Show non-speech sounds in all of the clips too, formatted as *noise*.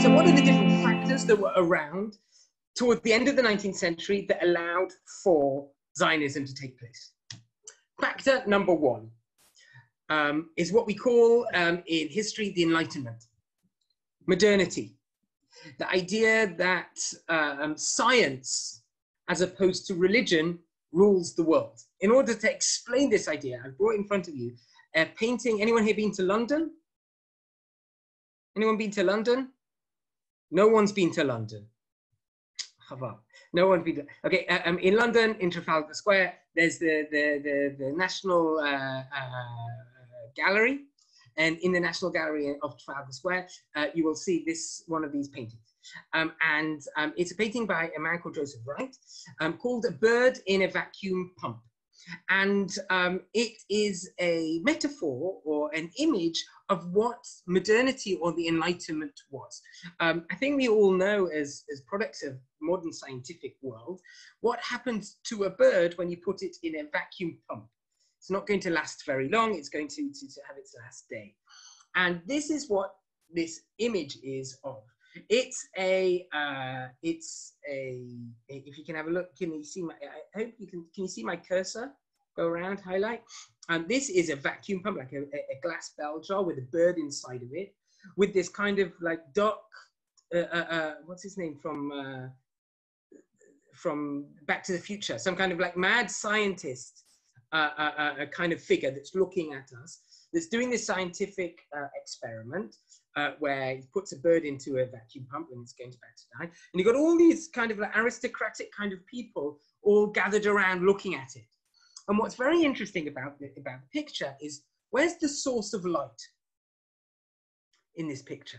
So, what are the different factors that were around toward the end of the 19th century that allowed for Zionism to take place? Factor number one um, is what we call um, in history the Enlightenment, modernity. The idea that um, science, as opposed to religion, rules the world. In order to explain this idea, I've brought in front of you a painting. Anyone here been to London? Anyone been to London? No one's been to London. No one's been to, okay, uh, um, in London, in Trafalgar Square, there's the, the, the, the National uh, uh, Gallery. And in the National Gallery of Trafalgar Square, uh, you will see this one of these paintings. Um, and um, it's a painting by a man called Joseph Wright um, called A Bird in a Vacuum Pump. And um, it is a metaphor or an image of what modernity or the Enlightenment was. Um, I think we all know as, as products of modern scientific world, what happens to a bird when you put it in a vacuum pump. It's not going to last very long. It's going to, to, to have its last day. And this is what this image is of. It's a, uh, it's a, if you can have a look, can you see my, I hope you can, can you see my cursor go around, highlight? And this is a vacuum pump, like a, a, glass bell jar with a bird inside of it, with this kind of like duck, uh, uh, uh, what's his name from, uh, from Back to the Future, some kind of like mad scientist uh, a kind of figure that's looking at us, that's doing this scientific experiment uh, where he puts a bird into a vacuum pump and it's going to about to die. And you've got all these kind of like aristocratic kind of people all gathered around looking at it. And what's very interesting about the, about the picture is where's the source of light in this picture?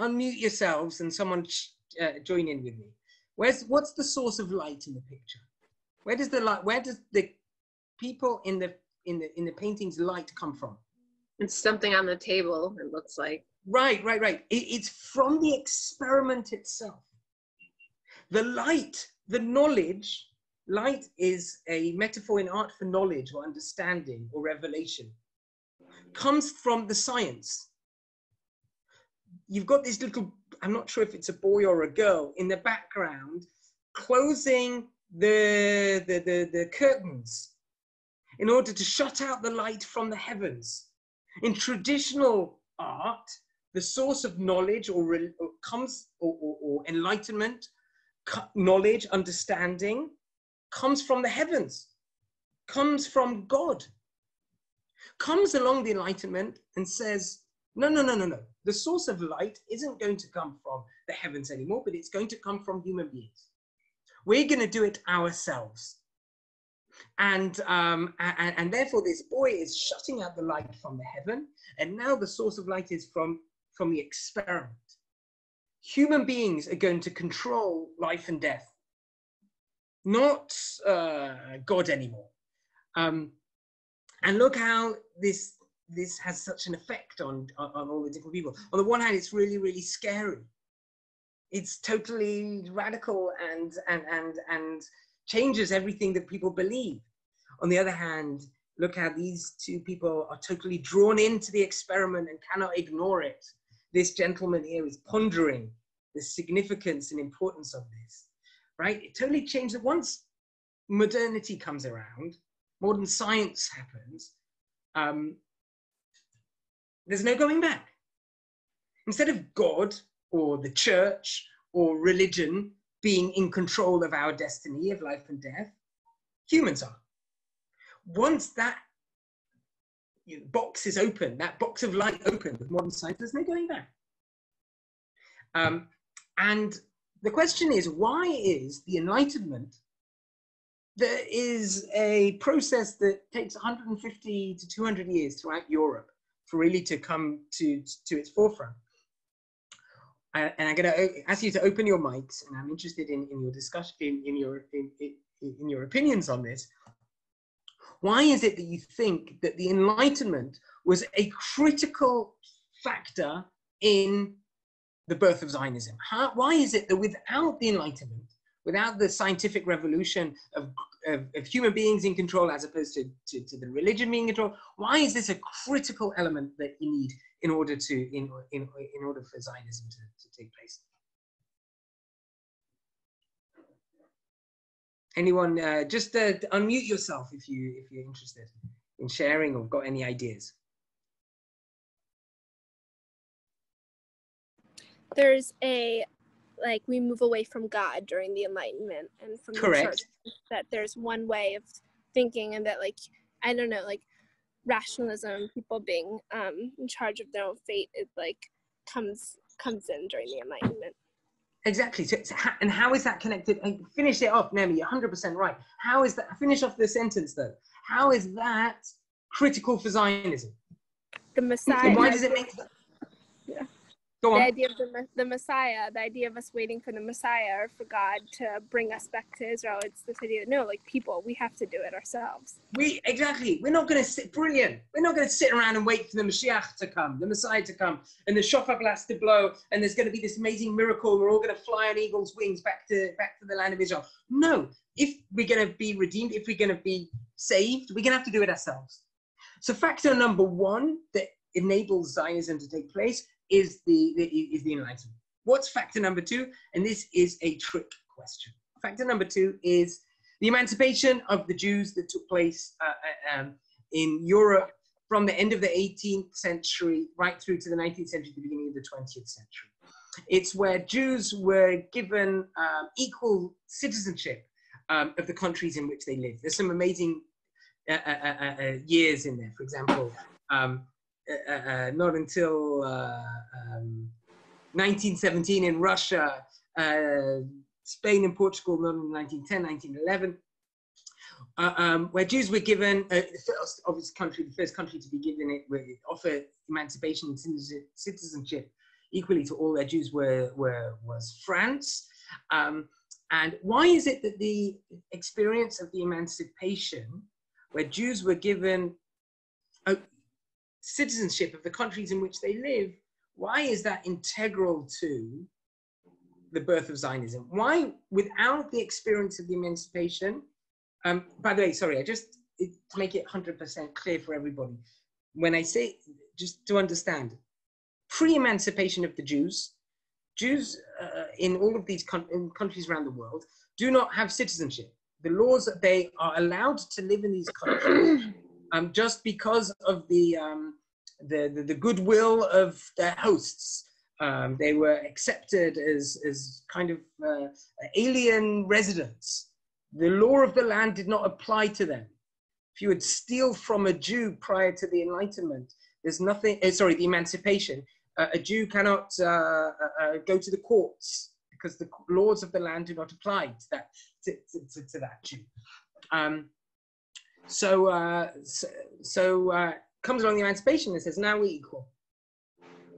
Unmute yourselves and someone uh, join in with me. Where's what's the source of light in the picture? Where does the light? Where does the people in the in the in the paintings light come from? It's something on the table, it looks like. Right, right, right. It, it's from the experiment itself. The light, the knowledge, light is a metaphor in art for knowledge or understanding or revelation, comes from the science. You've got this little, I'm not sure if it's a boy or a girl, in the background, closing the, the, the, the curtains in order to shut out the light from the heavens in traditional art, the source of knowledge or, or comes or, or, or enlightenment, knowledge, understanding, comes from the heavens, comes from God, comes along the enlightenment and says, no, no, no, no, no. The source of light isn't going to come from the heavens anymore, but it's going to come from human beings. We're going to do it ourselves. And, um, and, and therefore this boy is shutting out the light from the heaven. And now the source of light is from, from the experiment. Human beings are going to control life and death, not uh, God anymore. Um, and look how this this has such an effect on, on, on all the different people. On the one hand, it's really really scary. It's totally radical and and and and changes everything that people believe. On the other hand, look how these two people are totally drawn into the experiment and cannot ignore it. This gentleman here is pondering the significance and importance of this, right? It totally changes once modernity comes around, modern science happens, um, there's no going back. Instead of God or the church or religion being in control of our destiny of life and death. Humans are. Once that you know, box is open, that box of light open with modern science, there's no going back. Um, and the question is, why is the Enlightenment, there is a process that takes 150 to 200 years throughout Europe for really to come to, to its forefront and I'm going to ask you to open your mics, and I'm interested in, in your discussion, in, in your in, in your opinions on this. Why is it that you think that the Enlightenment was a critical factor in the birth of Zionism? How, why is it that without the Enlightenment, without the scientific revolution of of, of human beings in control as opposed to, to, to the religion being in control? Why is this a critical element that you need in order to in, in, in order for Zionism to, to take place? Anyone, uh, just uh, unmute yourself if you if you're interested in sharing or got any ideas. There's a like we move away from God during the Enlightenment and from Correct. the church. That there's one way of thinking, and that like I don't know, like rationalism, people being um, in charge of their own fate, it like comes comes in during the Enlightenment. Exactly. So, ha- and how is that connected? And finish it off, Nemi. You're 100% right. How is that? Finish off the sentence though. How is that critical for Zionism? The Messiah. And why does it make? Go the idea of the, the Messiah, the idea of us waiting for the Messiah or for God to bring us back to Israel. It's this idea, no, like people, we have to do it ourselves. We exactly. We're not going to sit. Brilliant. We're not going to sit around and wait for the Mashiach to come, the Messiah to come, and the shofar blast to blow, and there's going to be this amazing miracle. And we're all going to fly on eagle's wings back to back to the land of Israel. No. If we're going to be redeemed, if we're going to be saved, we're going to have to do it ourselves. So factor number one that enables Zionism to take place is the, is the Enlightenment. What's factor number two? And this is a trick question. Factor number two is the emancipation of the Jews that took place uh, uh, um, in Europe from the end of the 18th century right through to the 19th century, the beginning of the 20th century. It's where Jews were given um, equal citizenship um, of the countries in which they live. There's some amazing uh, uh, uh, uh, years in there. For example, um, uh, uh, not until uh, um, 1917 in Russia, uh, Spain and Portugal, not in 1910, 1911, uh, um, where Jews were given, uh, the first obvious country, the first country to be given it, where it offered emancipation and citizenship equally to all their Jews were, were was France. Um, and why is it that the experience of the emancipation, where Jews were given citizenship of the countries in which they live, why is that integral to the birth of Zionism? Why, without the experience of the emancipation, um, by the way, sorry, I just it, to make it 100% clear for everybody, when I say, just to understand, pre emancipation of the Jews, Jews uh, in all of these countries around the world do not have citizenship. The laws that they are allowed to live in these countries *clears throat* um, just because of the, um, the, the, the goodwill of their hosts. Um, they were accepted as, as kind of uh, alien residents. The law of the land did not apply to them. If you would steal from a Jew prior to the Enlightenment, there's nothing, uh, sorry, the emancipation, uh, a Jew cannot uh, uh, uh, go to the courts because the laws of the land do not apply to that, to, to, to that Jew. Um, so, uh, so, so uh, comes along the emancipation and says, now we're equal.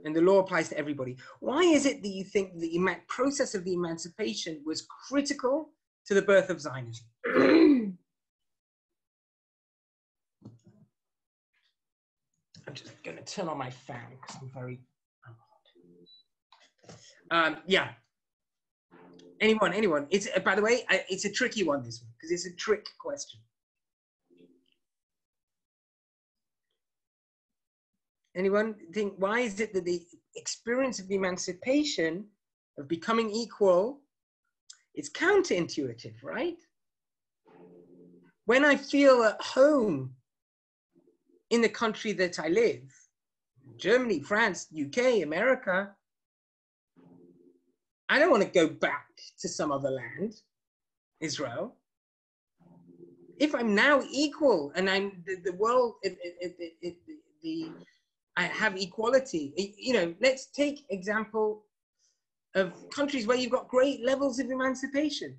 And the law applies to everybody. Why is it that you think the process of the emancipation was critical to the birth of Zionism? *clears throat* I'm just going to turn on my fan because I'm very. Um, yeah. Anyone, anyone? It's uh, by the way, I, it's a tricky one. This one because it's a trick question. Anyone think why is it that the experience of emancipation of becoming equal is counterintuitive, right? When I feel at home in the country that I live, Germany, France, UK, America, I don't want to go back to some other land, Israel. If I'm now equal and I'm the, the world, it, it, it, the have equality. You know, let's take example of countries where you've got great levels of emancipation.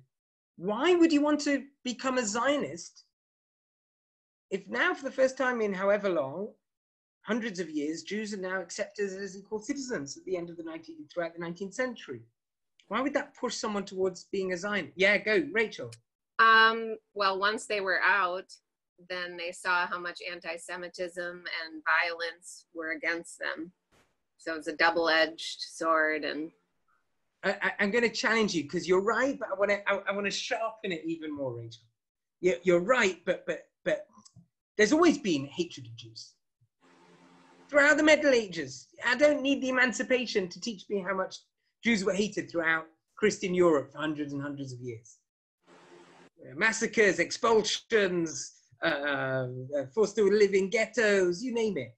Why would you want to become a Zionist if now, for the first time in however long, hundreds of years, Jews are now accepted as equal citizens at the end of the 19th, throughout the 19th century? Why would that push someone towards being a Zionist? Yeah, go, Rachel. Um, well, once they were out, then they saw how much anti-Semitism and violence were against them. So it's a double-edged sword, and I, I'm going to challenge you because you're right, but I want to I, I want to sharpen it even more, Rachel. you're, you're right, but but but there's always been hatred of Jews throughout the Middle Ages. I don't need the emancipation to teach me how much Jews were hated throughout Christian Europe for hundreds and hundreds of years. Massacres, expulsions, uh, uh, forced to live in ghettos, you name it.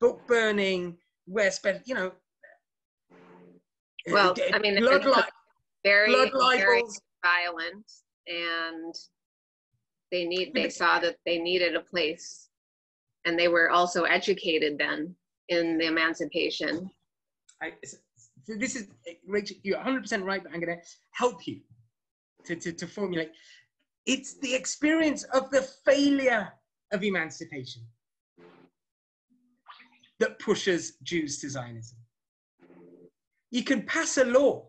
Book burning, where, spe- you know. Well, uh, I mean, blood, li- very, blood very violent, and they need. They saw that they needed a place, and they were also educated then in the emancipation. I, so this is Rachel. You're 100 percent right, but I'm going to help you to, to, to formulate. It's the experience of the failure of emancipation that pushes Jews to Zionism. You can pass a law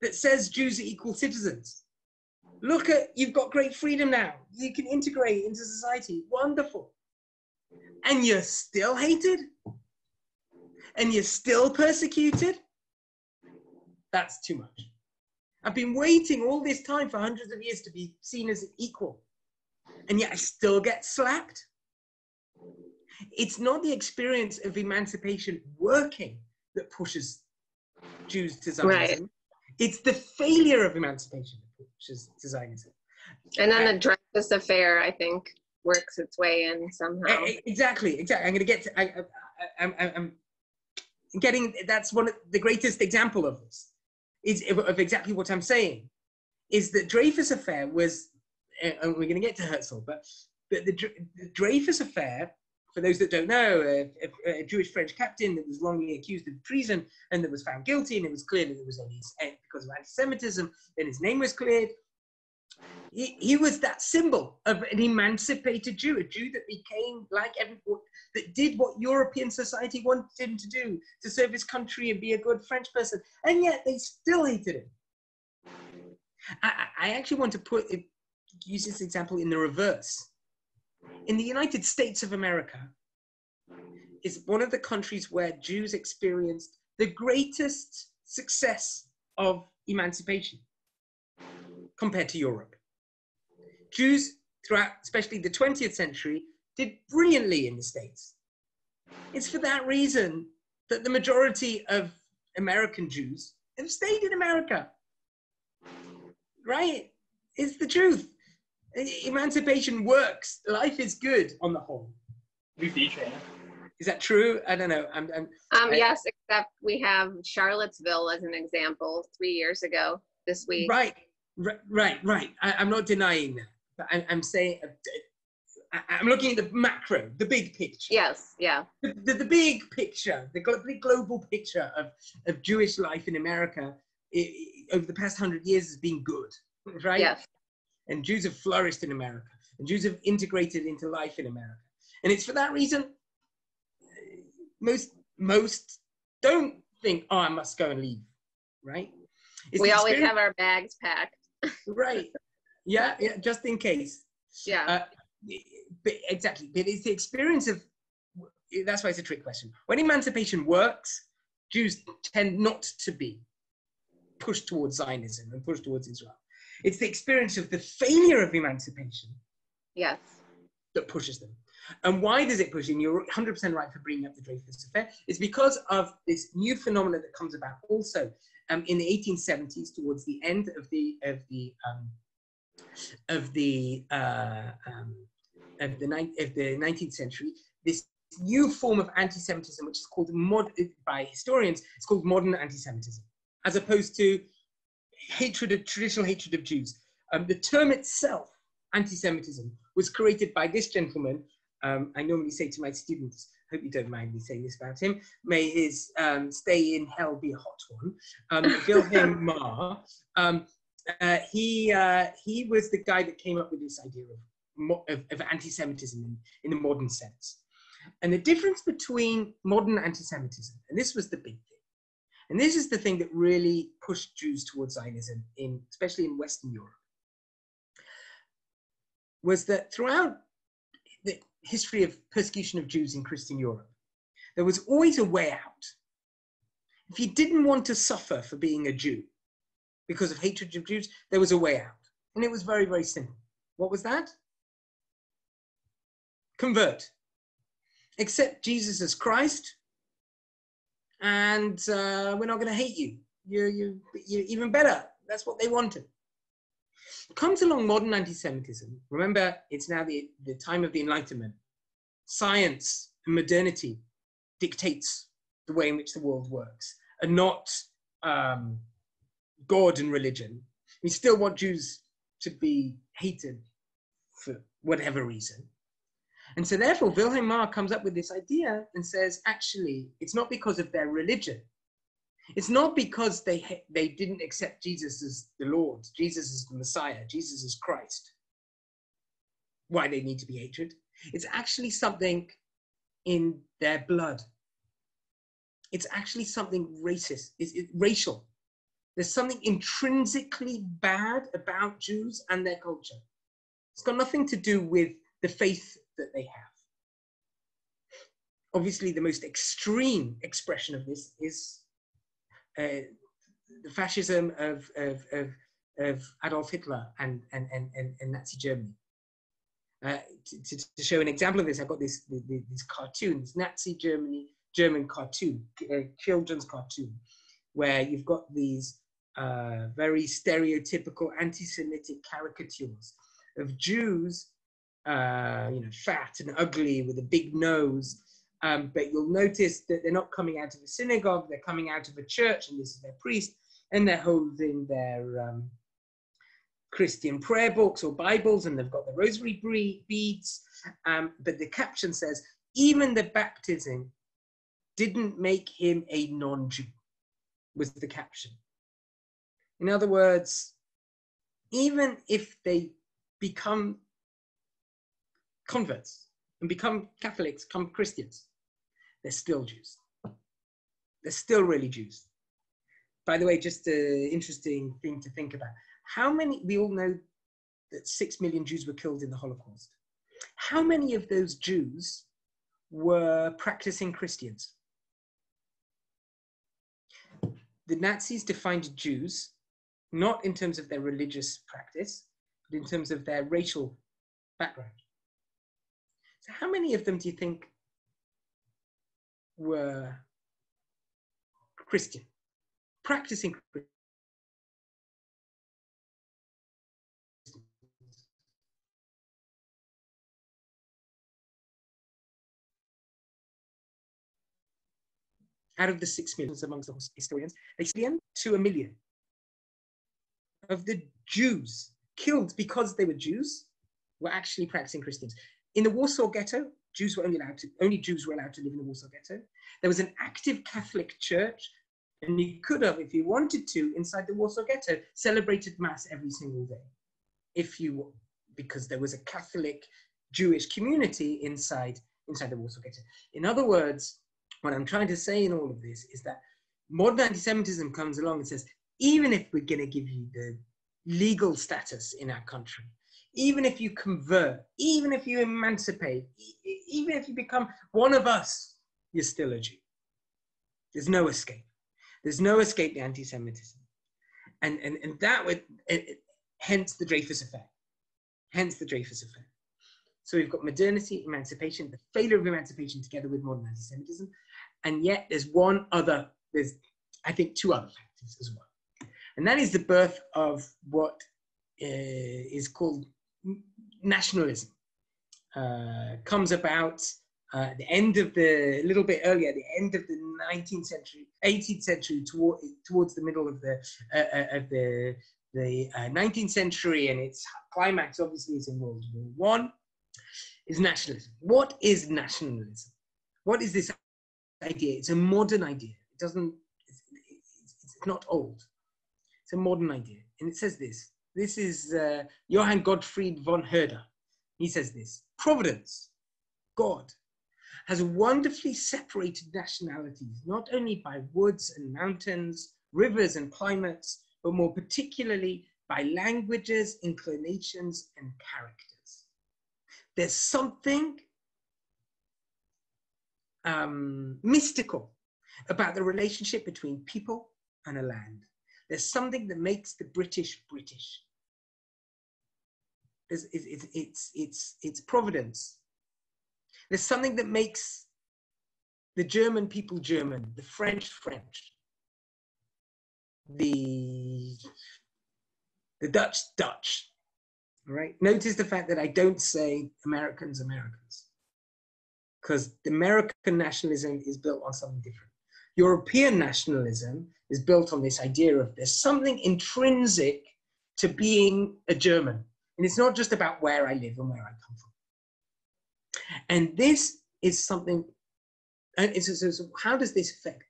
that says Jews are equal citizens. Look at you've got great freedom now. You can integrate into society. Wonderful. And you're still hated? And you're still persecuted? That's too much. I've been waiting all this time for hundreds of years to be seen as equal. And yet I still get slapped. It's not the experience of emancipation working that pushes Jews to Zionism. Right. It's the failure of emancipation that pushes to Zionism. And then uh, the Dreyfus affair, I think, works its way in somehow. Exactly, exactly. I'm going to get to, I, I, I, I'm, I'm getting, that's one of the greatest example of this, is of, exactly what I'm saying, is that Dreyfus affair was, uh, and we're going to get to Herzl, but the, the, the Dreyfus affair, for those that don't know, a, a, a Jewish French captain that was wrongly accused of treason and that was found guilty, and it was clear that it was eh, because of anti-Semitism, then his name was cleared. He, was that symbol of an emancipated Jew, a Jew that became like everyone, that did what European society wanted him to do, to serve his country and be a good French person, and yet they still hated him. I, I I actually want to put it, use this example in the reverse. In the United States of America, is one of the countries where Jews experienced the greatest success of emancipation compared to Europe. Jews throughout, especially the 20th century, did brilliantly in the States. It's for that reason that the majority of American Jews have stayed in America. Right? It's the truth. Emancipation works. Life is good on the whole. Wie Trainer. Is that true? I don't know. I'm, I'm, Um, I- yes, except we have Charlottesville as an example three years ago this week. Right, right, right, right. I, I'm not denying that, but I, I'm saying I'm looking at the macro, the big picture. Yes, yeah. The, the, the big picture, the big global picture of, of Jewish life in America i- i- over the past hundred years has been good, right? Yes. And Jews have flourished in America, and Jews have integrated into life in America. And it's for that reason uh, most most don't think, oh, I must go and leave, right? It's we always have our bags packed. *laughs* right yeah yeah just in case Yeah. uh, but exactly but it's the experience of that's why it's a trick question when emancipation works jews tend not to be pushed towards zionism and pushed towards israel it's the experience of the failure of emancipation yes. that pushes them. And why does it push them? You're 100% right for bringing up the Dreyfus Affair. It's because of this new phenomenon that comes about also um, in the 1870s, towards the end of the of the um, of the uh, um, of the of the 19th century. This new form of anti-Semitism, which is called mod by historians, it's called modern anti-Semitism, as opposed to hatred of traditional hatred of Jews. Um, the term itself, anti-Semitism, was created by this gentleman. Um, I normally say to my students, hope you don't mind me saying this about him, may his um, stay in hell be a hot one. Um, Wilhelm *laughs* Marr. Um, uh, he, uh, he was the guy that came up with this idea of, of, of anti-Semitism in, in the modern sense. And the difference between modern anti-Semitism, and this was the big thing, and this is the thing that really pushed Jews towards Zionism, in, especially in Western Europe, was that throughout the history of persecution of Jews in Christian Europe, there was always a way out. If you didn't want to suffer for being a Jew because of hatred of Jews, there was a way out. And it was very, very simple. What was that? convert, accept Jesus as Christ, and uh, we're not going to hate you. You, you, you're even better. That's what they wanted. Comes along modern anti-Semitism. Remember, it's now the, the time of the Enlightenment. Science and modernity dictates the way in which the world works, and not um, God and religion. We still want Jews to be hated for whatever reason. And so, therefore, Wilhelm Marr comes up with this idea and says, actually, it's not because of their religion. It's not because they, they didn't accept Jesus as the Lord, Jesus as the Messiah, Jesus as Christ, why they need to be hatred. It's actually something in their blood. It's actually something racist, it's racial. There's something intrinsically bad about Jews and their culture. It's got nothing to do with the faith that they have. Obviously, the most extreme expression of this is uh, the fascism of, of, of, of Adolf Hitler and, and, and, and, Nazi Germany. Uh, to, to, show an example of this, I've got this, this, cartoon, this Nazi Germany, German cartoon, uh, children's cartoon, where you've got these uh, very stereotypical anti-Semitic caricatures of Jews, uh, you know, fat and ugly with a big nose. Um, but you'll notice that they're not coming out of a synagogue, they're coming out of a church, and this is their priest, and they're holding their um, Christian prayer books or Bibles, and they've got the rosary beads. Um, but the caption says, even the baptism didn't make him a non Jew, was the caption. In other words, even if they become converts and become Catholics, become Christians, they're still Jews. They're still really Jews. By the way, just an interesting thing to think about. How many, we all know that six million Jews were killed in the Holocaust. How many of those Jews were practicing Christians? The Nazis defined Jews not in terms of their religious practice, but in terms of their racial background. So, how many of them do you think were Christian, practicing Christian? Out of the six millions amongst the historians, they stand to a million of the Jews killed because they were Jews were actually practicing Christians. In the Warsaw Ghetto, Jews were only allowed to, only Jews were allowed to live in the Warsaw Ghetto. There was an active Catholic church, and you could have, if you wanted to, inside the Warsaw Ghetto, celebrated Mass every single day. If you, because there was a Catholic Jewish community inside, inside the Warsaw Ghetto. In other words, what I'm trying to say in all of this is that modern anti-Semitism comes along and says, even if we're going to give you the legal status in our country, even if you convert, even if you emancipate, even if you become one of us, you're still a Jew. There's no escape. There's no escape to anti-Semitism. And, and, and that would, it, it, hence the Dreyfus effect. Hence the Dreyfus effect. So we've got modernity, emancipation, the failure of emancipation together with modern anti-Semitism. And yet there's one other, there's, I think, two other factors as well. And that is the birth of what uh, is called nationalism. Uh, comes about uh, the end of the, a little bit earlier, the end of the 19th century, 18th century, toward, towards the middle of the, uh, uh, of the, the 19th uh, century, and its climax obviously is in World War One, is nationalism. What is nationalism? What is this idea? It's a modern idea. It doesn't, it's, it's, it's not old a modern idea. And it says this. This is uh, Johann Gottfried von Herder. He says this Providence, God, has wonderfully separated nationalities, not only by woods and mountains, rivers and climates, but more particularly by languages, inclinations, and characters. There's something um, mystical about the relationship between people and a land. There's something that makes the British British. It's, it's, it's, it's, it's providence. There's something that makes the German people German, the French French, the the Dutch Dutch. All right. Notice the fact that I don't say Americans Americans, because American nationalism is built on something different. European nationalism is built on this idea of there's something intrinsic to being a German, and it's not just about where I live and where I come from. And this is something, and it's, so how does this affect?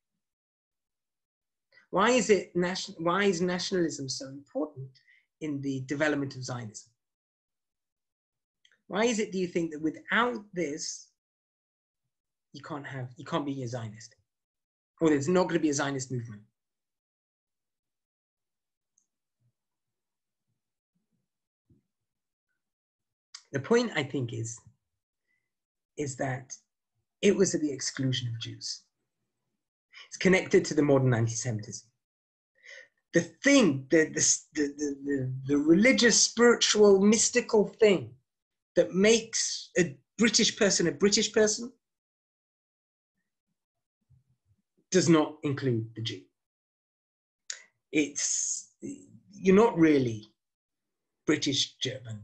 Why is it national? Why is nationalism so important in the development of Zionism? Why is it, do you think, that without this, you can't have, you can't be a Zionist, or there's not going to be a Zionist movement? The point I think is is that it was at the exclusion of Jews. It's connected to the modern anti-Semitism. The thing, the, the, the, the, the religious, spiritual, mystical thing that makes a British person a British person does not include the Jew. It's, you're not really British German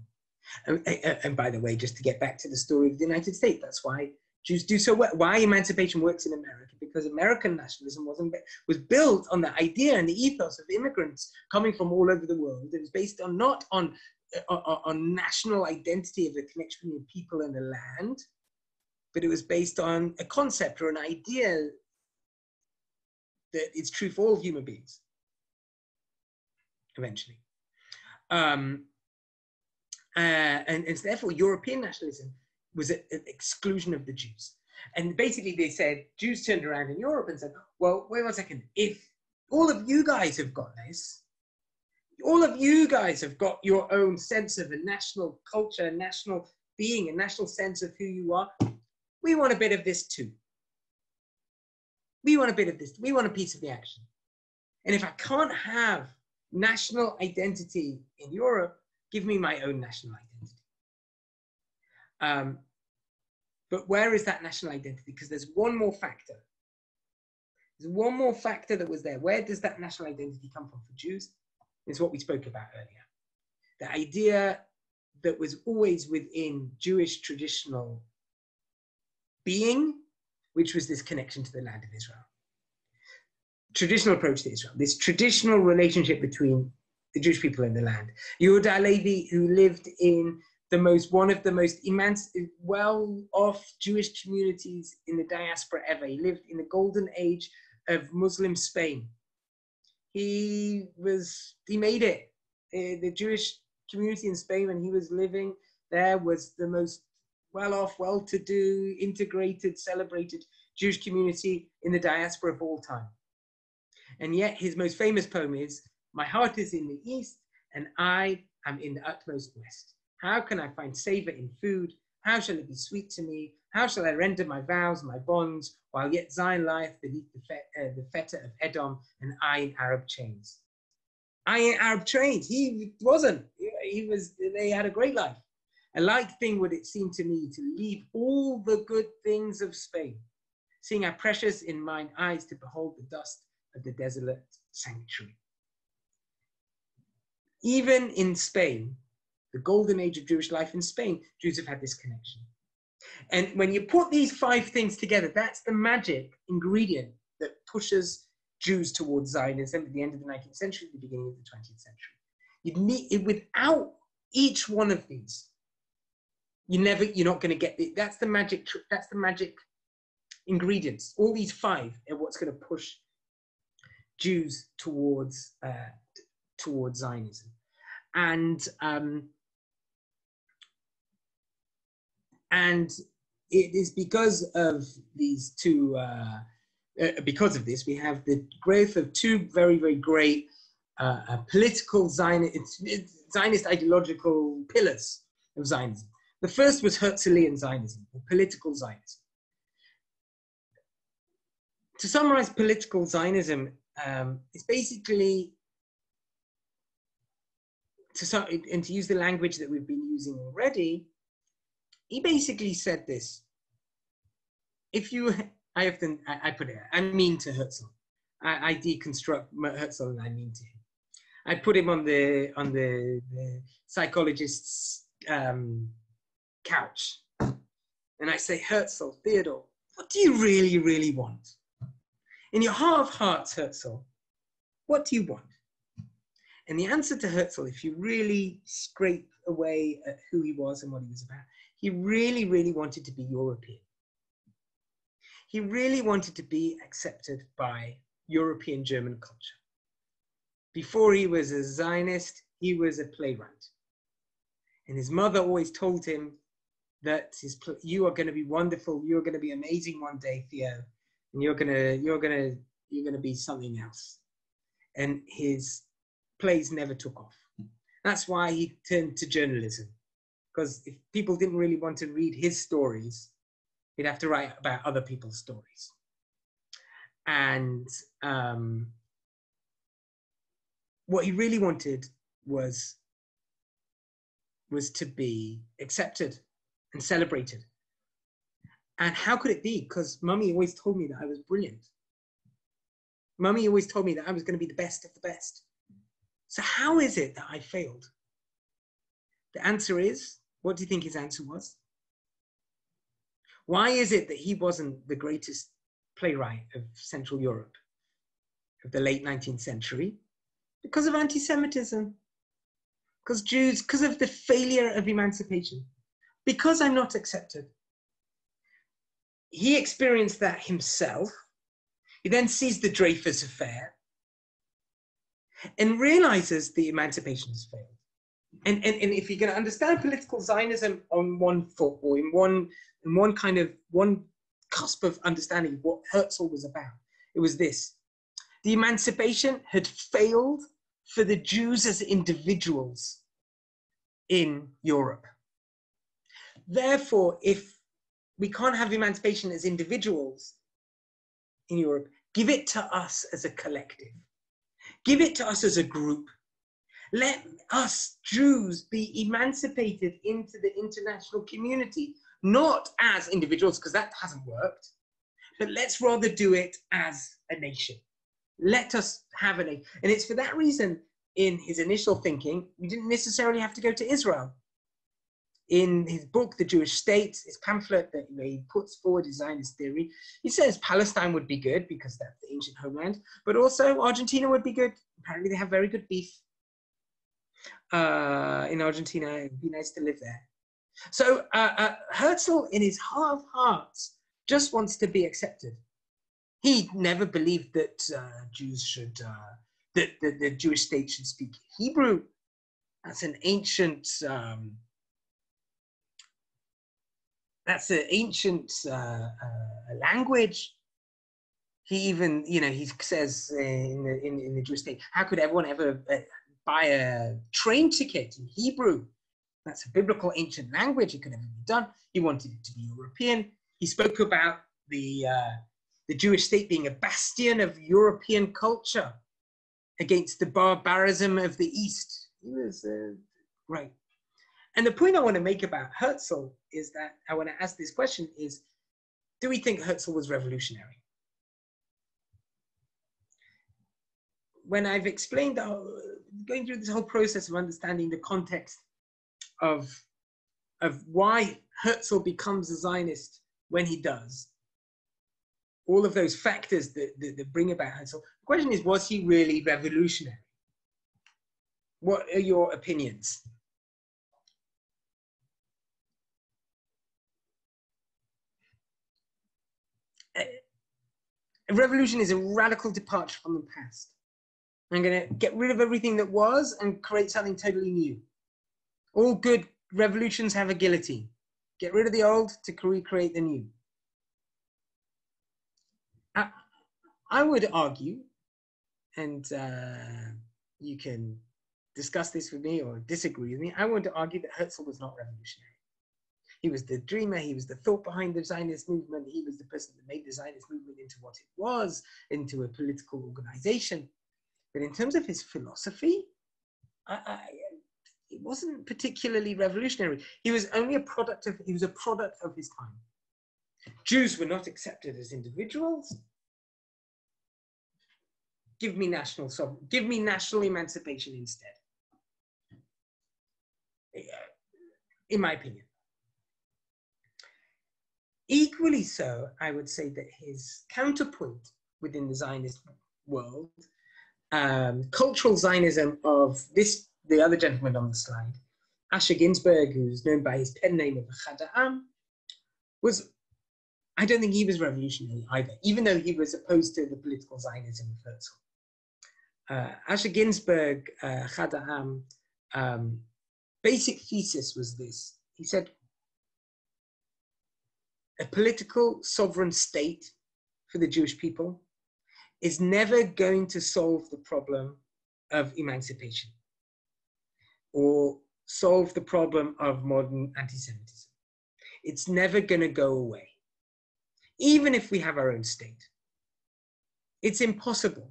and, and, by the way, just to get back to the story of the United States, that's why Jews do so well. Why emancipation works in America? Because American nationalism wasn't was built on the idea and the ethos of immigrants coming from all over the world. It was based on not on on, on national identity of a connection between people and the land, but it was based on a concept or an idea that it's true for all human beings. Eventually. Um, uh, and, and therefore European nationalism was an exclusion of the Jews. And basically they said, Jews turned around in Europe and said, well, wait one second, if all of you guys have got this, all of you guys have got your own sense of a national culture, a national being, a national sense of who you are. We want a bit of this too. We want a bit of this. We want a piece of the action. And if I can't have national identity in Europe, give me my own national identity. Um, but where is that national identity? Because there's one more factor. There's one more factor that was there. Where does that national identity come from for Jews? It's what we spoke about earlier. The idea that was always within Jewish traditional being, which was this connection to the land of Israel. Traditional approach to Israel, this traditional relationship between the Jewish people and the land. Yehuda Halevi, who lived in the most one of the most immense, well-off Jewish communities in the diaspora ever. He lived in the golden age of Muslim Spain. He was he made it. Uh, the Jewish community in Spain when he was living there was the most well-off, well-to-do, integrated, celebrated Jewish community in the diaspora of all time. And yet his most famous poem is my heart is in the east, and I am in the utmost west. How can I find savor in food? How shall it be sweet to me? How shall I render my vows, my bonds, while yet Zion lieth beneath the, fet- uh, the fetter of Edom, and I in Arab chains? I in Arab chains. He wasn't. He was. They had a great life. A like thing would it seem to me to leave all the good things of Spain, seeing how precious in mine eyes to behold the dust of the desolate sanctuary even in Spain, the golden age of Jewish life in Spain, Jews have had this connection. And when you put these five things together, that's the magic ingredient that pushes Jews towards Zionism at the end of the 19th century, the beginning of the 20th century. You need it without each one of these, you never you're not going to get the, that's the magic that's the magic ingredients. All these five are what's going to push Jews towards uh, towards Zionism. And, um, and it is because of these two, uh, uh, because of this, we have the growth of two very, very great uh, uh political Zionist, Zionist ideological pillars of Zionism. The first was Herzlian Zionism, or political Zionism. To summarize political Zionism, um, it's basically to and to use the language that we've been using already, he basically said this: if you, I often, I, I put it, I'm mean to Herzl. I, I deconstruct Herzl and I mean to him. I put him on the on the, the psychologist's um, couch, and I say, Herzl, Theodore, what do you really, really want? In your heart of hearts, Herzl, what do you want? And the answer to Herzl, if you really scrape away at who he was and what he was about, he really, really wanted to be European. He really wanted to be accepted by European German culture. Before he was a Zionist, he was a playwright. And his mother always told him that his, you are going to be wonderful, you're going to be amazing one day, Theo, and you're going to, you're going to, you're going to be something else. And his plays never took off. That's why he turned to journalism. Because if people didn't really want to read his stories, he'd have to write about other people's stories. And um, what he really wanted was was to be accepted and celebrated. And how could it be? Because mummy always told me that I was brilliant. Mummy always told me that I was going to be the best of the best. So, how is it that I failed? The answer is what do you think his answer was? Why is it that he wasn't the greatest playwright of Central Europe of the late 19th century? Because of anti Semitism, because Jews, because of the failure of emancipation, because I'm not accepted. He experienced that himself. He then sees the Dreyfus affair and realizes the emancipation has failed. And, and, and if you're going to understand political Zionism on one foot or in one, in one kind of one cusp of understanding what Herzl was about, it was this. The emancipation had failed for the Jews as individuals in Europe. Therefore, if we can't have emancipation as individuals in Europe, give it to us as a collective. Give it to us as a group. Let us Jews be emancipated into the international community, not as individuals, because that hasn't worked, but let's rather do it as a nation. Let us have a nation. And it's for that reason, in his initial thinking, we didn't necessarily have to go to Israel. In his book, The Jewish State, his pamphlet that he puts forward his Zionist theory, he says Palestine would be good because that's the ancient homeland, but also Argentina would be good. Apparently, they have very good beef uh, in Argentina. It'd be nice to live there. So uh, uh, Herzl, in his half heart, just wants to be accepted. He never believed that uh, Jews should, uh, that, that the Jewish state should speak Hebrew. That's an ancient, um, that's an ancient uh, language. He even, you know, he says in the, in, in the Jewish state, how could everyone ever buy a train ticket in Hebrew? That's a biblical ancient language. It could never be done. He wanted it to be European. He spoke about the, uh, the Jewish state being a bastion of European culture against the barbarism of the East. He was uh, great. And the point I want to make about Herzl is that I want to ask this question is, do we think Herzl was revolutionary? When I've explained, going through this whole process of understanding the context of, of why Herzl becomes a Zionist when he does, all of those factors that, that, that bring about Herzl, the question is, was he really revolutionary? What are your opinions? A revolution is a radical departure from the past. I'm going to get rid of everything that was and create something totally new. All good revolutions have a guillotine. Get rid of the old to recreate the new. I, I would argue, and uh, you can discuss this with me or disagree with me, I to argue that Herzl was not revolutionary. He was the dreamer, he was the thought behind the Zionist movement, he was the person that made the Zionist movement into what it was, into a political organization. But in terms of his philosophy, I, I, it wasn't particularly revolutionary. He was only a product of, he was a product of his time. Jews were not accepted as individuals. Give me national sovereignty. Give me national emancipation instead. In my opinion. Equally so, I would say that his counterpoint within the Zionist world, um, cultural Zionism of this, the other gentleman on the slide, Asher Ginsburg, who's known by his pen name of Achad Ha'am, was, I don't think he was revolutionary either, even though he was opposed to the political Zionism of Herzl. Uh, Asher Ginsburg, uh, Achad um, basic thesis was this. He said, a political sovereign state for the Jewish people is never going to solve the problem of emancipation or solve the problem of modern anti Semitism. It's never going to go away, even if we have our own state. It's impossible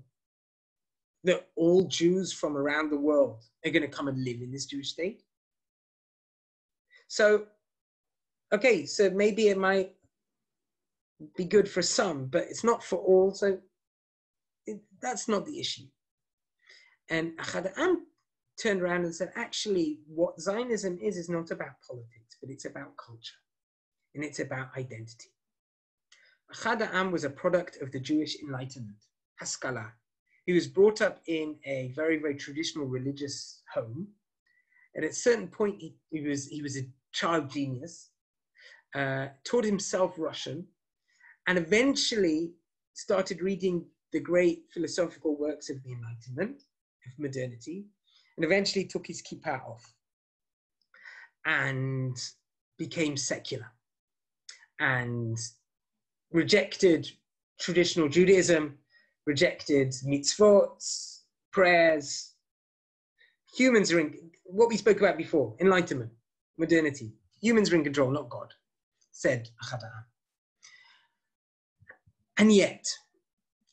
that all Jews from around the world are going to come and live in this Jewish state. So, okay, so maybe it might be good for some, but it's not for all. So it, that's not the issue. And Achad Ha'am turned around and said, actually, what Zionism is, is not about politics, but it's about culture and it's about identity. Achad Ha'am was a product of the Jewish Enlightenment, Haskalah. He was brought up in a very, very traditional religious home. And at a certain point, he, he was, he was a child genius, uh, taught himself Russian, and eventually started reading the great philosophical works of the Enlightenment, of modernity, and eventually took his kippah off and became secular and rejected traditional Judaism, rejected mitzvot, prayers. Humans are in what we spoke about before enlightenment, modernity. Humans are in control, not God, said Achad Ha'am. And yet,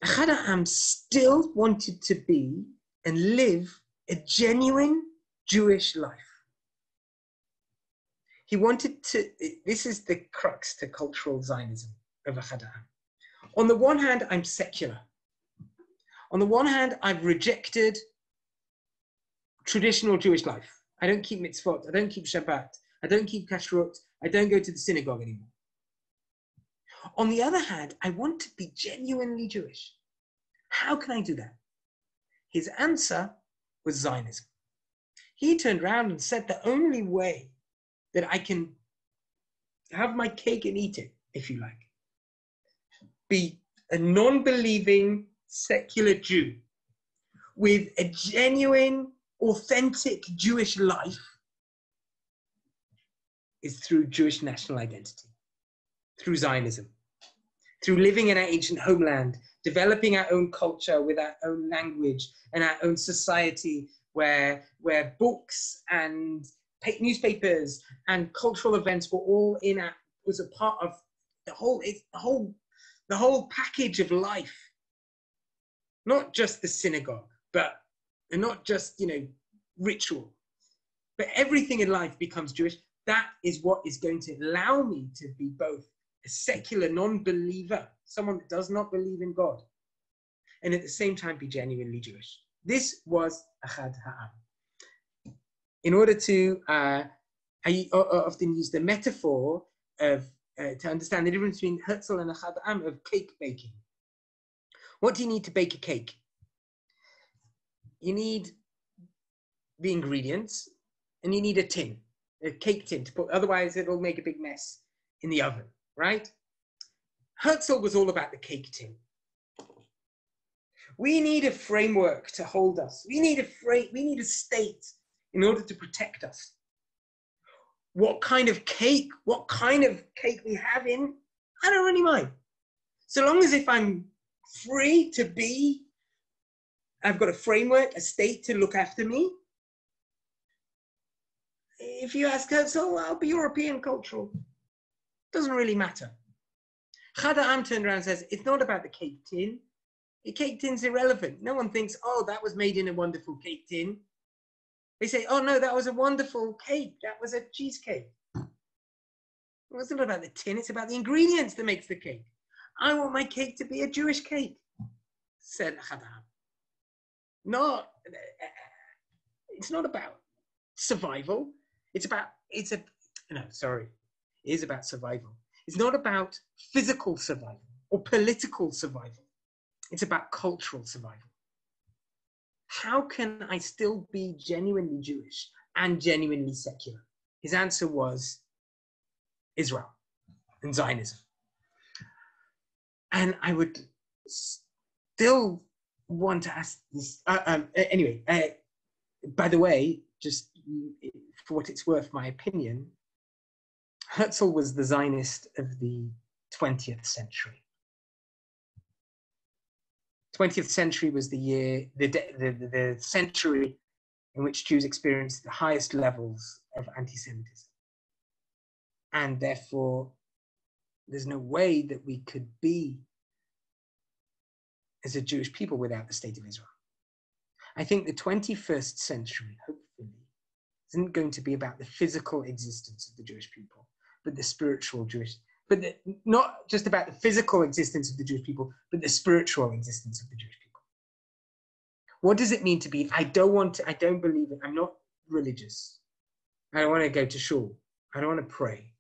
Achad Ha'am still wanted to be and live a genuine Jewish life. He wanted to, this is the crux to cultural Zionism of Achad Ha'am. On the one hand, I'm secular. On the one hand, I've rejected traditional Jewish life. I don't keep mitzvot, I don't keep Shabbat, I don't keep kashrut, I don't go to the synagogue anymore. On the other hand, I want to be genuinely Jewish. How can I do that? His answer was Zionism. He turned around and said the only way that I can have my cake and eat it, if you like, be a non believing secular Jew with a genuine, authentic Jewish life is through Jewish national identity, through Zionism through living in our ancient homeland, developing our own culture with our own language and our own society where, where books and newspapers and cultural events were all in a, was a part of the whole, the whole, the whole package of life. Not just the synagogue, but and not just, you know, ritual, but everything in life becomes Jewish. That is what is going to allow me to be both a secular non-believer, someone that does not believe in God, and at the same time be genuinely Jewish. This was Achad Ha'am. In order to, uh, I often use the metaphor of uh, to understand the difference between Herzl and Achad Ha'am of cake baking. What do you need to bake a cake? You need the ingredients and you need a tin, a cake tin to put, otherwise it'll make a big mess in the oven right? Herzl was all about the cake tin. We need a framework to hold us. We need a frame, we need a state in order to protect us. What kind of cake, what kind of cake we have in, I don't really mind. So long as if I'm free to be, I've got a framework, a state to look after me. If you ask Herzl, I'll be European cultural. Doesn't really matter. Achad Ha'am turned around and says, it's not about the cake tin. The cake tin's irrelevant. No one thinks, oh, that was made in a wonderful cake tin. They say, oh no, that was a wonderful cake. That was a cheesecake. It's not about the tin, it's about the ingredients that makes the cake. I want my cake to be a Jewish cake, said Chadam. Not, it's not about survival. It's about, it's a, no, sorry, is about survival. It's not about physical survival or political survival. It's about cultural survival. How can I still be genuinely Jewish and genuinely secular? His answer was Israel and Zionism. And I would still want to ask this. Uh, um, anyway, uh, by the way, just for what it's worth, my opinion, Herzl was the Zionist of the 20th century. 20th century was the year, the, the, the century in which Jews experienced the highest levels of anti Semitism. And therefore, there's no way that we could be as a Jewish people without the state of Israel. I think the 21st century, hopefully, isn't going to be about the physical existence of the Jewish people, but the spiritual Jewish, but the, not just about the physical existence of the Jewish people, but the spiritual existence of the Jewish people. What does it mean to be? I don't want to, I don't believe it. I'm not religious. I don't want to go to shul. I don't want to pray.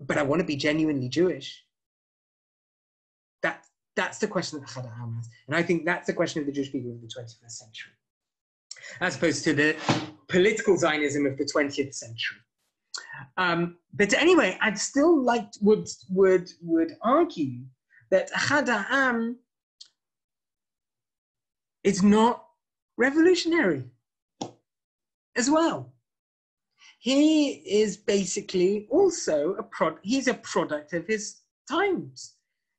But I want to be genuinely Jewish. That, that's the question that Chada has. And I think that's the question of the Jewish people of the 21st century, as opposed to the political Zionism of the 20th century. Um, but anyway, I'd still like would would would argue that Ahad is not revolutionary as well. He is basically also a pro- he's a product of his times.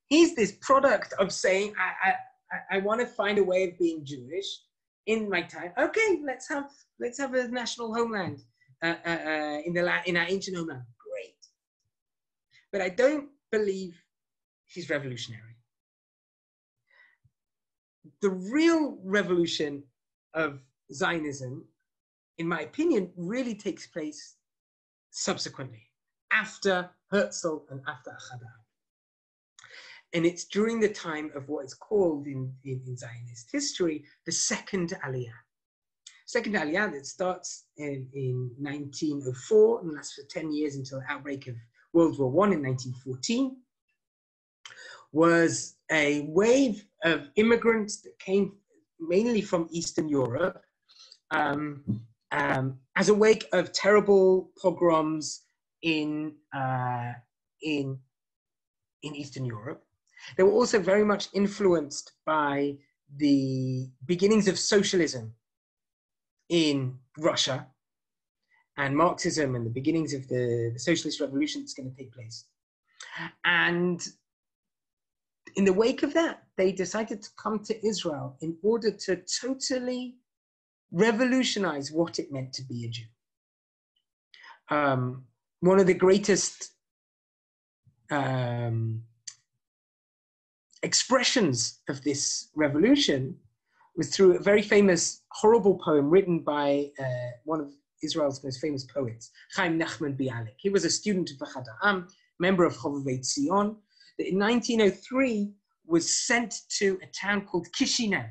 He's this product of saying, I, I, I want to find a way of being Jewish in my time. Okay, let's have let's have a national homeland uh, uh, uh, in, the, in our ancient homeland. Great. But I don't believe he's revolutionary. The real revolution of Zionism, in my opinion, really takes place subsequently, after Herzl and after Ahad and it's during the time of what is called in, in, in, Zionist history the second Aliyah. Second Aliyah that starts in, in 1904 and lasts for 10 years until the outbreak of World War I in 1914, was a wave of immigrants that came mainly from Eastern Europe um, um, as a wake of terrible pogroms in, uh, in, in Eastern Europe. They were also very much influenced by the beginnings of socialism in Russia and Marxism and the beginnings of the, the socialist revolution that's going to take place. And in the wake of that, they decided to come to Israel in order to totally revolutionize what it meant to be a Jew. Um, one of the greatest um, expressions of this revolution was through a very famous, horrible poem written by uh, one of Israel's most famous poets, Chaim Nachman Bialik. He was a student of Ahad Ha'am, member of Chovevei Tzion, that in 1903 was sent to a town called Kishinev,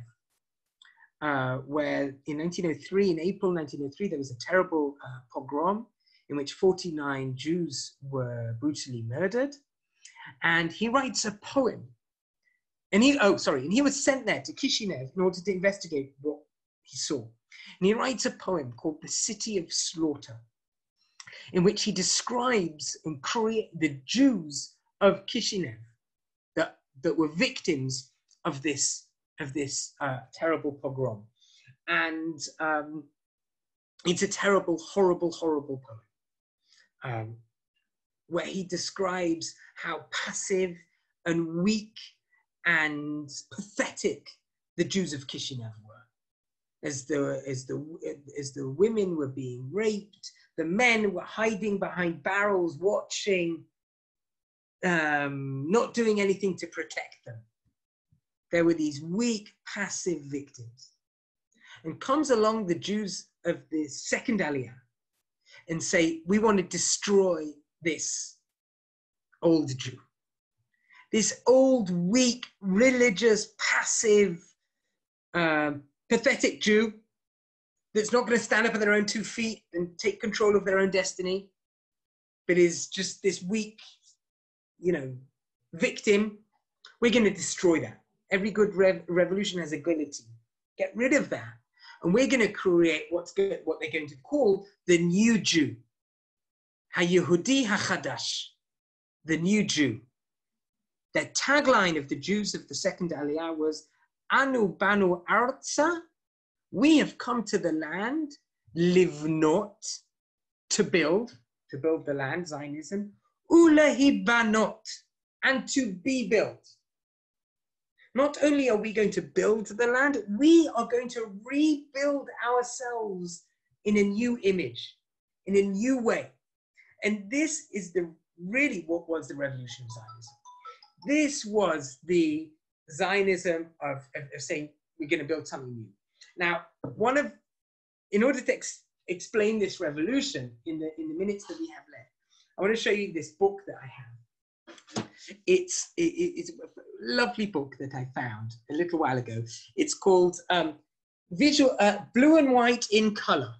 uh, where in 1903, in April 1903, there was a terrible uh, pogrom in which 49 Jews were brutally murdered. And he writes a poem and he, oh, sorry, and he was sent there to Kishinev in order to investigate what he saw. And he writes a poem called The City of Slaughter, in which he describes and create the Jews of Kishinev that, that were victims of this, of this uh, terrible pogrom. And um, it's a terrible, horrible, horrible poem um, where he describes how passive and weak and pathetic the Jews of Kishinev were. As the, as, the, as the women were being raped, the men were hiding behind barrels, watching, um, not doing anything to protect them. There were these weak, passive victims. And comes along the Jews of the second Aliyah and say, we want to destroy this old Jew. This old, weak, religious, passive, um, pathetic Jew that's not going to stand up on their own two feet and take control of their own destiny, but is just this weak, you know, victim. We're going to destroy that. Every good rev- revolution has a guillotine. Get rid of that. And we're going to create what's good, what they're going to call the new Jew. HaYehudi HaChadash, the new Jew. The tagline of the Jews of the second Aliyah was Anu Banu Arza, we have come to the land, livnot, to build, to build the land, Zionism, Ulehibanot, and to be built. Not only are we going to build the land, we are going to rebuild ourselves in a new image, in a new way. And this is the really what was the revolution of Zionism. This was the Zionism of, of, of saying we're going to build something new. Now, one of, in order to ex- explain this revolution in the in the minutes that we have left, I want to show you this book that I have. It's it, it's a lovely book that I found a little while ago. It's called um, Visual uh, Blue and White in Color: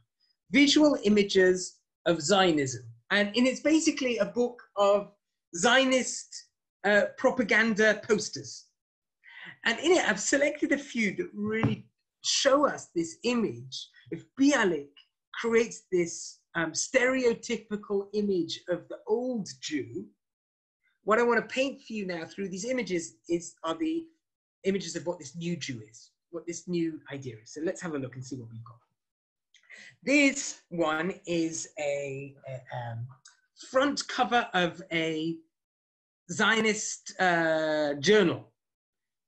Visual Images of Zionism, and, and it's basically a book of Zionist uh, propaganda posters. And in it, I've selected a few that really show us this image. If Bialik creates this um, stereotypical image of the old Jew, what I want to paint for you now through these images is are the images of what this new Jew is, what this new idea is. So let's have a look and see what we've got. This one is a, a um, front cover of a Zionist uh, journal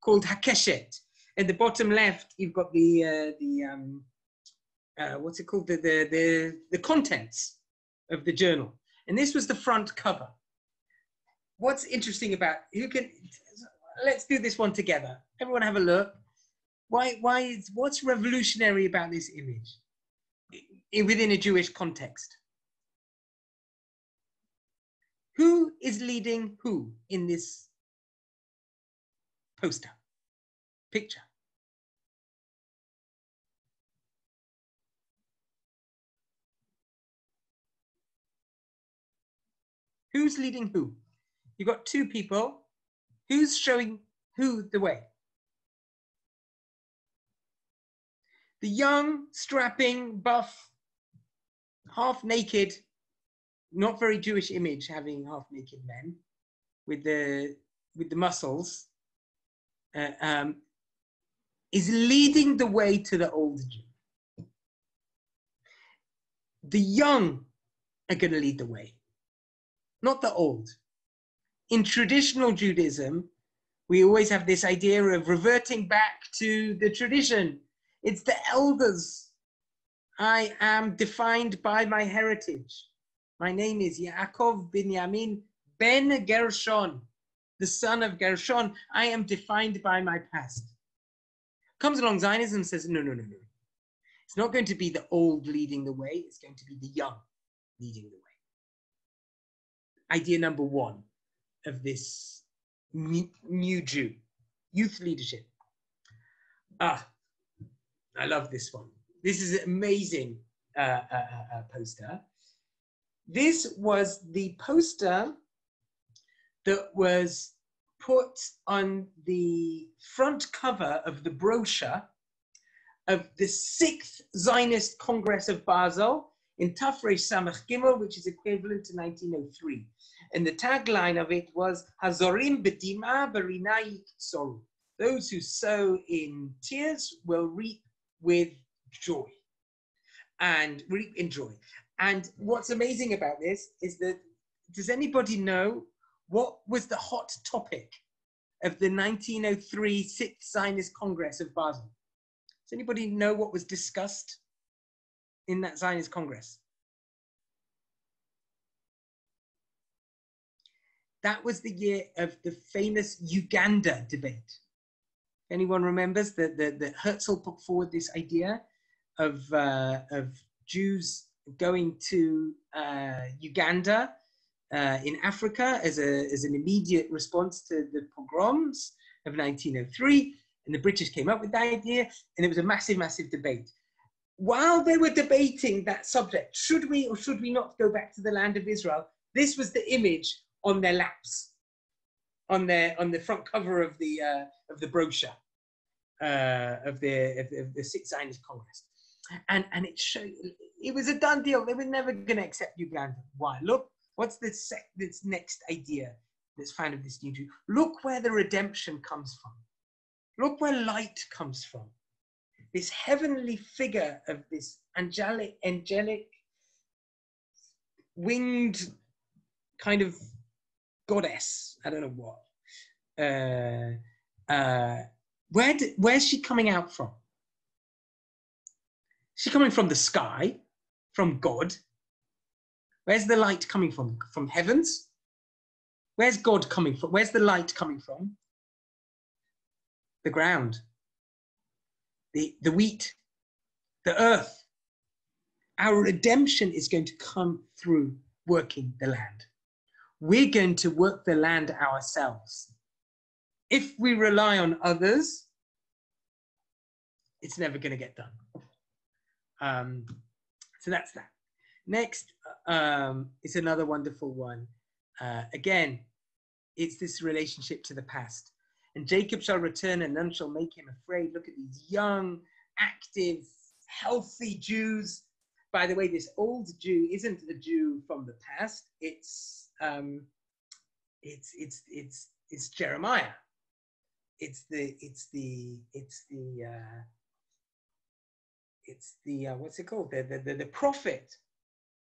called Hakeshet. At the bottom left, you've got the uh, the um, uh, what's it called the, the the the contents of the journal, and this was the front cover. What's interesting about you can let's do this one together. Everyone have a look. Why why is what's revolutionary about this image within a Jewish context? Who is leading who in this poster, picture? Who's leading who? You've got two people. Who's showing who the way? The young, strapping, buff, half naked not very Jewish image having half naked men with the with the muscles uh, um, is leading the way to the old Jew. The young are going to lead the way, not the old. In traditional Judaism, we always have this idea of reverting back to the tradition. It's the elders. I am defined by my heritage. My name is Yaakov Binyamin Ben Gershon, the son of Gershon. I am defined by my past. Comes along Zionism says, no, no, no, no. It's not going to be the old leading the way, it's going to be the young leading the way. Idea number one of this new Jew, youth leadership. Ah, I love this one. This is an amazing uh, uh, uh, uh poster. This was the poster that was put on the front cover of the brochure of the sixth Zionist Congress of Basel in Taf Resh Samach Gimel, which is equivalent to 1903. And the tagline of it was Hazorim bedima barinai soru. Those who sow in tears will reap with joy and reap in joy. And what's amazing about this is that does anybody know what was the hot topic of the 1903 Sixth Zionist Congress of Basel? Does anybody know what was discussed in that Zionist Congress? That was the year of the famous Uganda debate. Anyone remembers that, that, that Herzl put forward this idea of, uh, of Jews going to uh, Uganda uh, in Africa as, a, as an immediate response to the pogroms of 1903. And the British came up with the idea, and it was a massive, massive debate. While they were debating that subject, should we or should we not go back to the land of Israel? This was the image on their laps, on their on the front cover of the uh, of the brochure uh, of the of, of the Zionist Congress, and and it showed it was a done deal. They were never going to accept you, Uganda. Why? Look, what's this sec- this next idea that's found of this new Jew? Look where the redemption comes from. Look where light comes from. This heavenly figure of this angelic, angelic, winged kind of goddess. I don't know what. Uh, uh, where did, where's she coming out from? She's coming from the sky, from God. Where's the light coming from? From heavens? Where's God coming from? Where's the light coming from? The ground, the, the wheat, the earth. Our redemption is going to come through working the land. We're going to work the land ourselves. If we rely on others, it's never going to get done. Um, so that's that. Next um, is another wonderful one. Uh, again, it's this relationship to the past. And Jacob shall return and none shall make him afraid. Look at these young, active, healthy Jews. By the way, this old Jew isn't a Jew from the past. It's um, it's it's it's it's Jeremiah. It's the it's the it's the uh, it's the uh, what's it called the, the the the prophet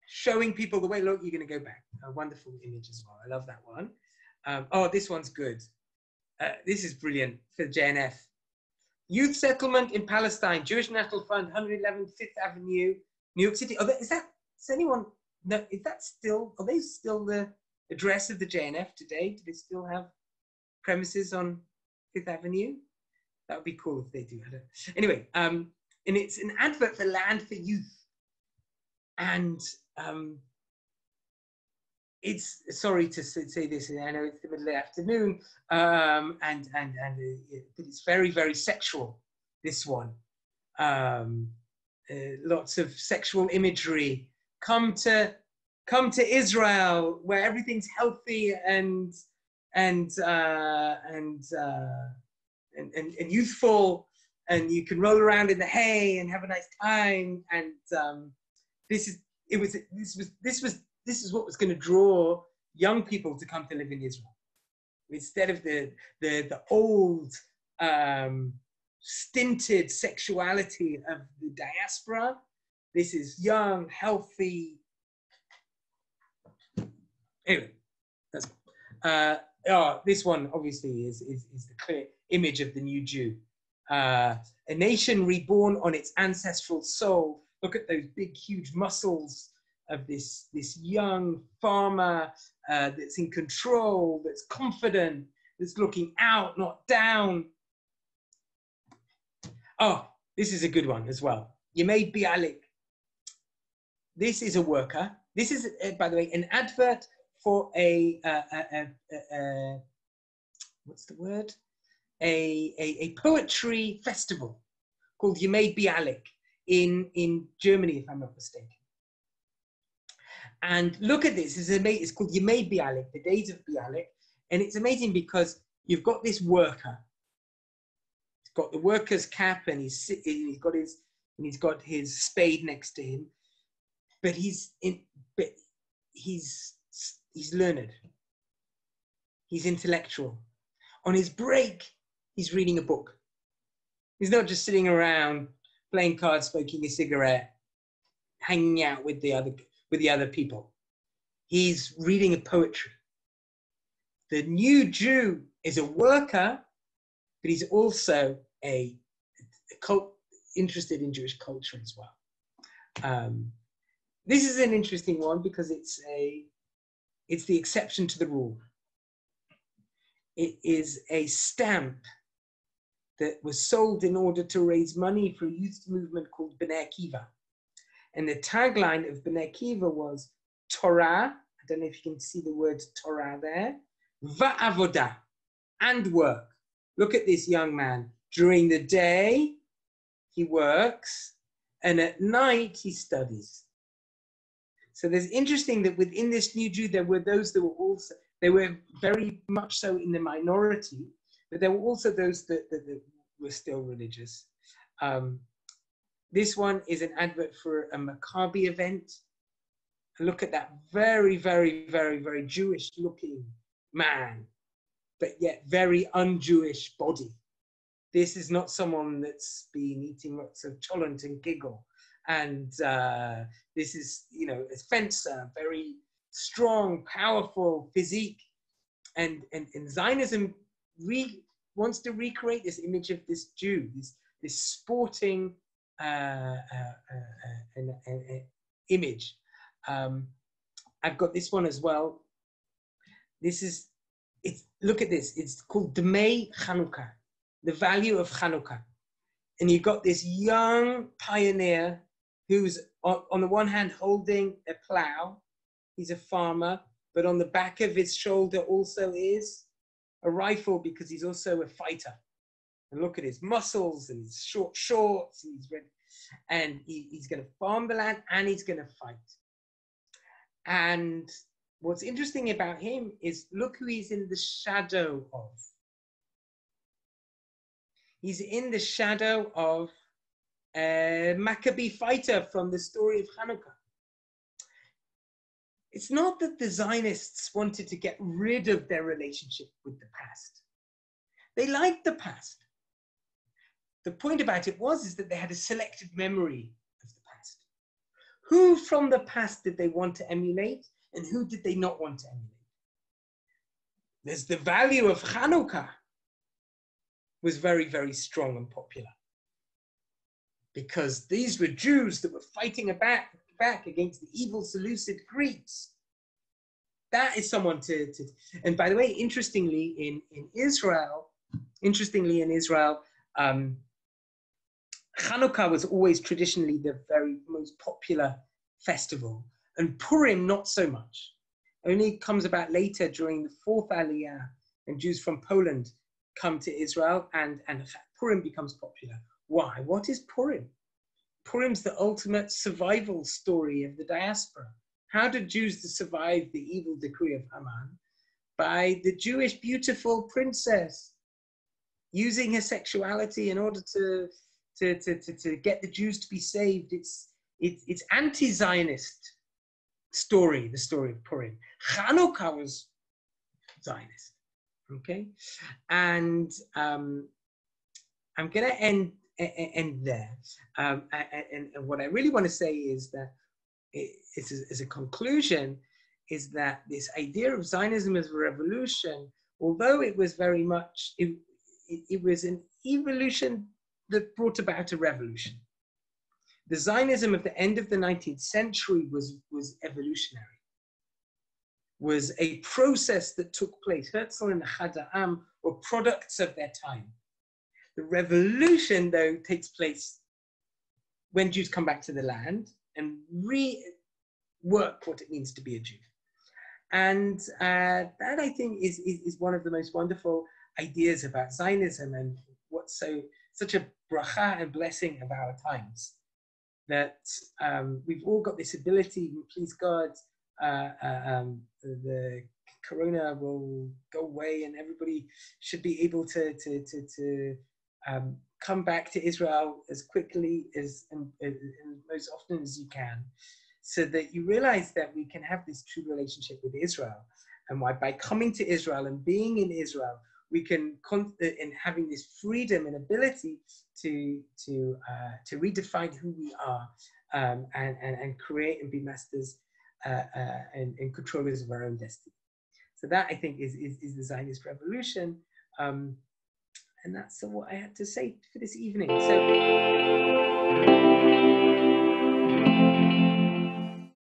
showing people the way. Look, you're going to go back. A wonderful image as well. I love that one. Um, oh, this one's good. Uh, this is brilliant for JNF. Youth settlement in Palestine, Jewish National Fund, 111 Fifth Avenue, New York City. Oh, is that, is anyone, no, is that still, are they still the address of the JNF today? Do they still have premises on Fifth Avenue? That would be cool if they do. Anyway, um, and it's an advert for Land for Youth. And um, it's sorry to say this, I know it's the middle of the afternoon, um, and and and uh, it's very very sexual. This one, um, uh, lots of sexual imagery. Come to come to Israel, where everything's healthy and and uh, and, uh, and, and and youthful, and you can roll around in the hay and have a nice time. And um, this is it was this was this was this is what was going to draw young people to come to live in Israel. Instead of the, the, the old, um, stinted sexuality of the diaspora, this is young, healthy. Anyway, that's, uh, oh, this one obviously is, is, is the clear image of the new Jew. Uh, a nation reborn on its ancestral soul. Look at those big, huge muscles of this, this young farmer uh, that's in control, that's confident, that's looking out, not down. Oh, this is a good one as well. You Yemei Bialik. This is a worker. This is, uh, by the way, an advert for a, uh, a, a what's the word? A, a, a, poetry festival called Yemei Bialik in, in Germany, if I'm not mistaken. And look at this. It's, amazing. it's called Yemei Bialik, the days of Bialik. And it's amazing because you've got this worker. He's got the worker's cap and he's, he's got his and he's got his spade next to him. But he's in but he's he's learned. He's intellectual. On his break, he's reading a book. He's not just sitting around playing cards, smoking a cigarette, hanging out with the other with the other people. He's reading a poetry. The new Jew is a worker, but he's also a, a cult, interested in Jewish culture as well. Um, this is an interesting one because it's a it's the exception to the rule. It is a stamp that was sold in order to raise money for a youth movement called Bnei Akiva. And the tagline of Bnei Akiva was Torah, I don't know if you can see the word Torah there. Va'avoda, and work. Look at this young man. During the day, he works, and at night, he studies. So there's interesting that within this new Jew, there were those that were also, they were very much so in the minority, but there were also those that, that, that were still religious. Um, this one is an advert for a Maccabi event. Look at that very, very, very, very Jewish looking man, but yet very un-Jewish body. This is not someone that's been eating lots of cholent and kugel. And uh, this is, you know, a fencer, very strong, powerful physique. And, and, and Zionism re, wants to recreate this image of this Jew, this, this sporting uh, uh, uh an, an, an image. Um, I've got this one as well. This is, it's, look at this. It's called Dmei Chanukah, the value of Chanukah. And you've got this young pioneer who's on, on the one hand holding a plow. He's a farmer, but on the back of his shoulder also is a rifle because he's also a fighter. And look at his muscles and his short shorts, and he's ready. And he, he's going to farm the land and he's going to fight. And what's interesting about him is look who he's in the shadow of. He's in the shadow of a Maccabee fighter from the story of Hanukkah. It's not that the Zionists wanted to get rid of their relationship with the past. They liked the past. The point about it was is that they had a selective memory of the past. Who from the past did they want to emulate and who did they not want to emulate? There's the value of Hanukkah was very, very strong and popular because these were Jews that were fighting back, back against the evil Seleucid Greeks. That is someone to, to, and by the way, interestingly, in, in Israel, interestingly in Israel, um, Hanukkah was always traditionally the very most popular festival, and Purim not so much. Only comes about later during the fourth Aliyah, and Jews from Poland come to Israel, and, and Purim becomes popular. Why? What is Purim? Purim's the ultimate survival story of the diaspora. How did Jews survive the evil decree of Haman? By the Jewish beautiful princess using her sexuality in order to, to, to, to, to get the Jews to be saved. It's, it, it's anti-Zionist story, the story of Purim. Hanukkah was Zionist. Okay? And um, I'm going to end end there. Um, and, and, what I really want to say is that it's as a conclusion is that this idea of Zionism as a revolution, although it was very much, it, it, it was an evolution that brought about a revolution. The Zionism of the end of the 19th century was, was evolutionary, was a process that took place. Herzl and Ahad Ha'am were products of their time. The revolution, though, takes place when Jews come back to the land and rework what it means to be a Jew. And uh, that, I think, is, is, is, one of the most wonderful ideas about Zionism and what's so such a bracha and blessing of our times. That um, we've all got this ability, please God, uh, uh, um, the corona will go away and everybody should be able to, to, to, to um, come back to Israel as quickly as and, most often as you can, so that you realize that we can have this true relationship with Israel, and why by coming to Israel and being in Israel, we can in having this freedom and ability to to uh, to redefine who we are um, and, and and create and be masters uh, uh, and, and controllers of our own destiny. So that I think is is, is the Zionist revolution. Um, and that's what I had to say for this evening. So.